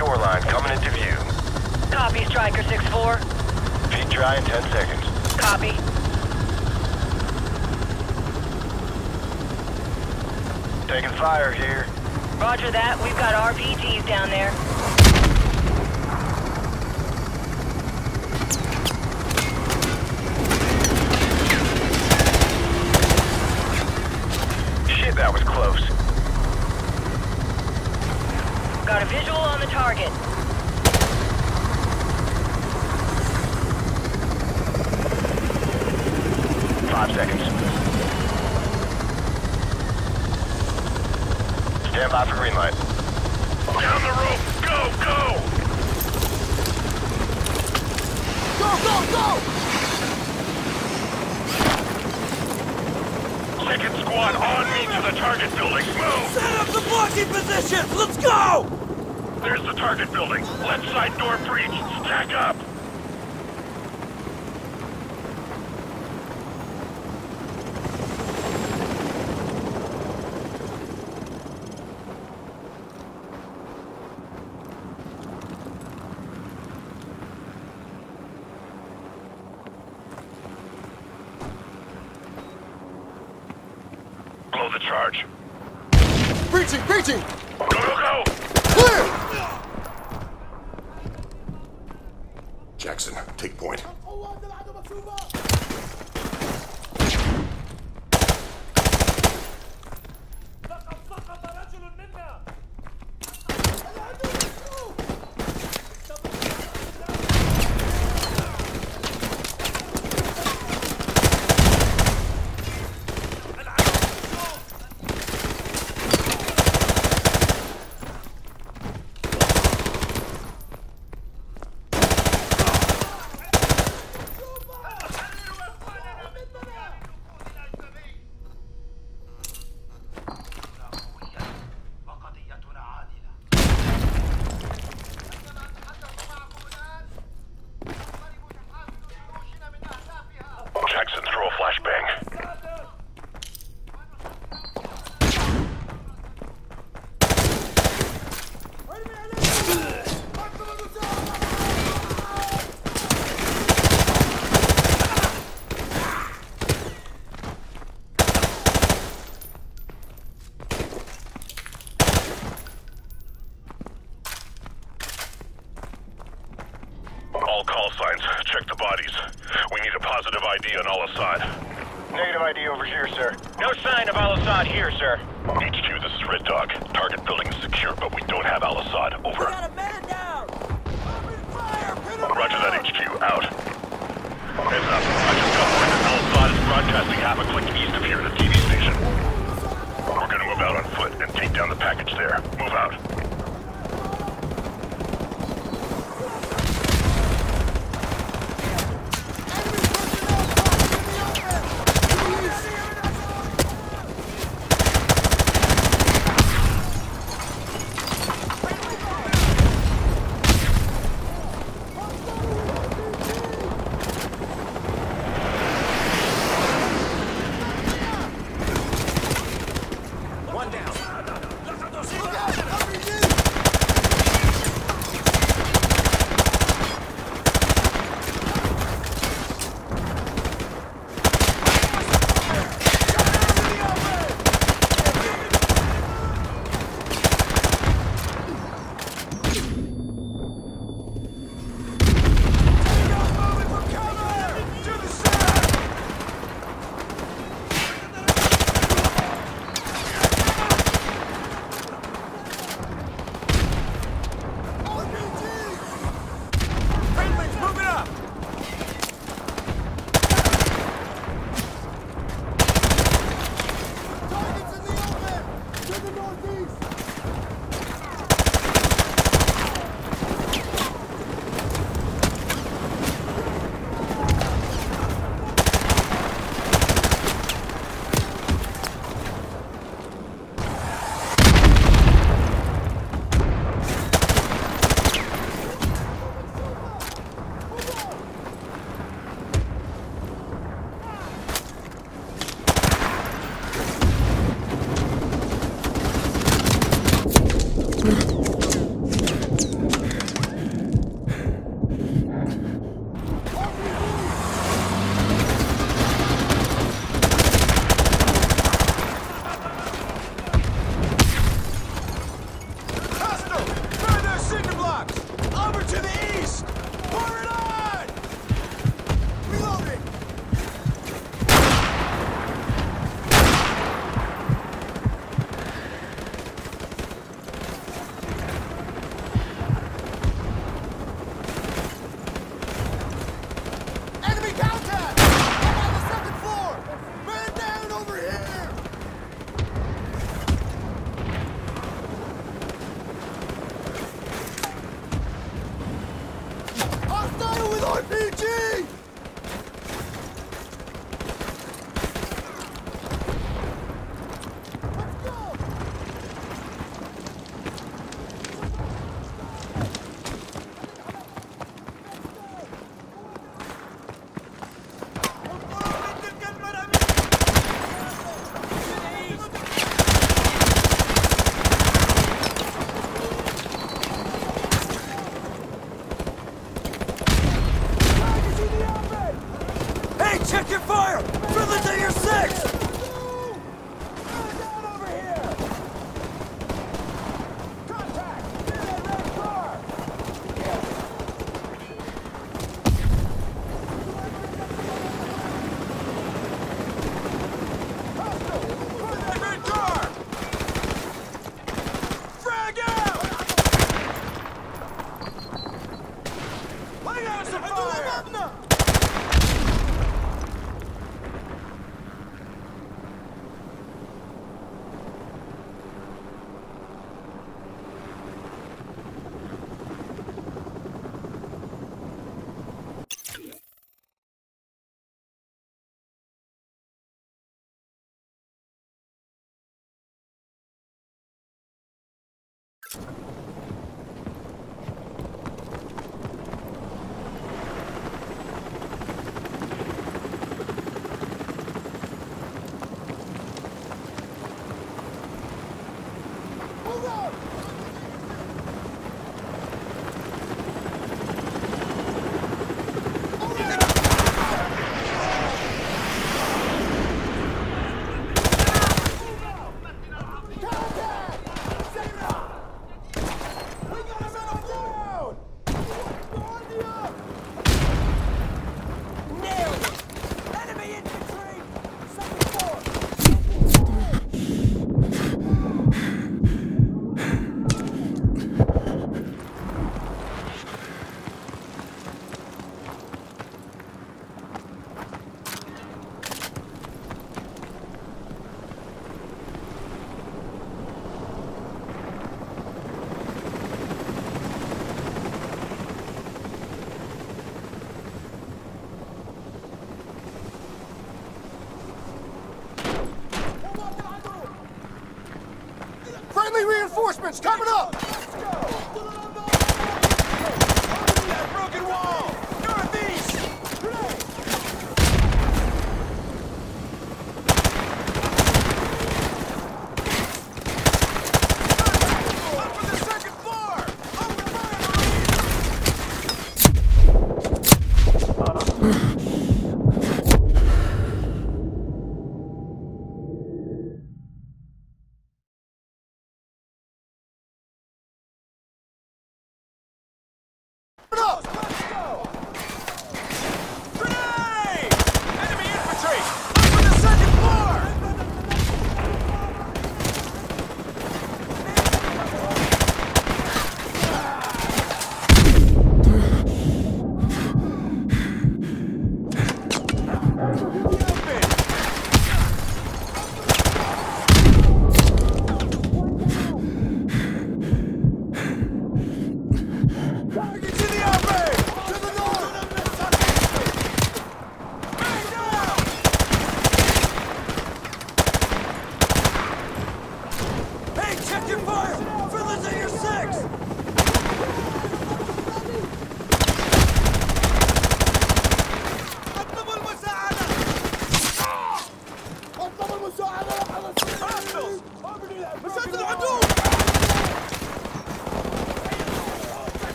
shoreline, coming into view. Copy, Striker 6-4. Feet dry in 10 seconds. Copy. Taking fire here. Roger that. We've got RPGs down there. Shit, that was close. Got a visual on the target. Five seconds. Stand by for green light. Down the rope! Go, go! Go, go, go! Second squad on me to the target building. Move! Set up the blocking positions! Let's go! There's the target building. Left side door breach. Stack up! Blow the charge. Breaching, breaching! Go, go, go! Clear! Jackson, take point. Jackson, throw a flashbang. All call signs. Check the bodies. We need a positive ID on Al Assad. Negative ID over here, sir. No sign of Al Assad here, sir. HQ, this is Red Dog. Target building is secure, but we don't have Al Assad. Over. Got a man down! Fire! Pin him Roger that! HQ. Out. Heads up. I just got word that Al Assad is broadcasting half a click east of here at a TV station. We're gonna move out on foot and take down the package there. Move out. Move out! Friendly reinforcements coming up!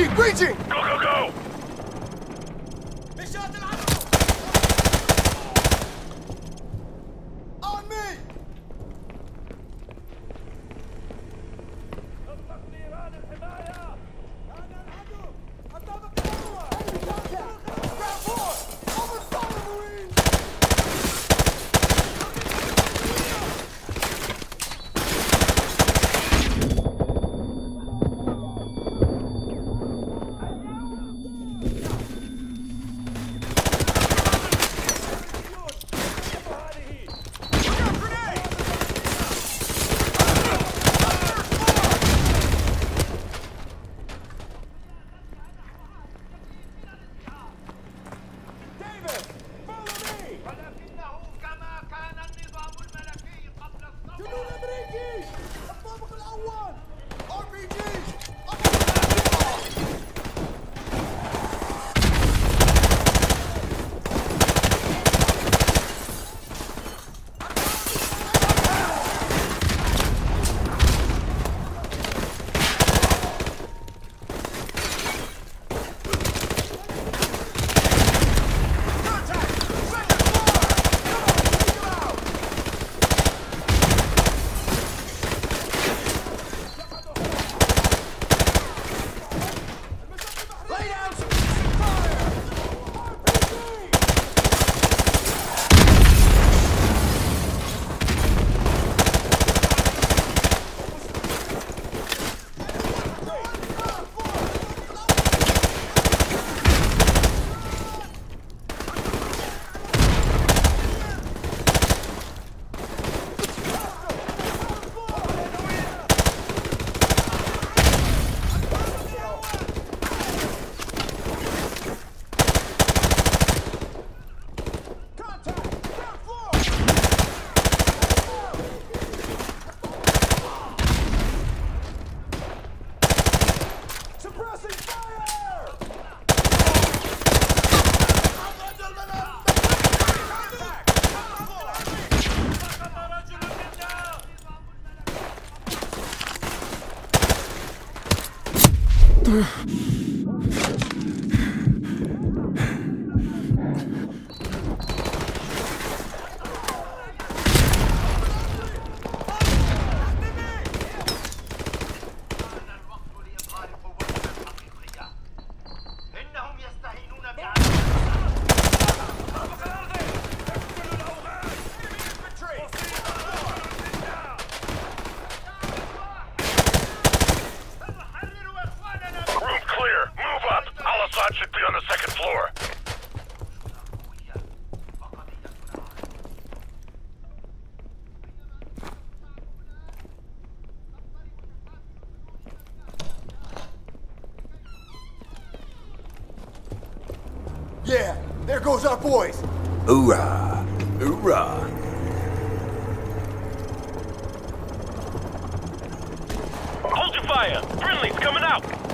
Breaching! Breaching! Go, Walter. fire. Friendly's coming out.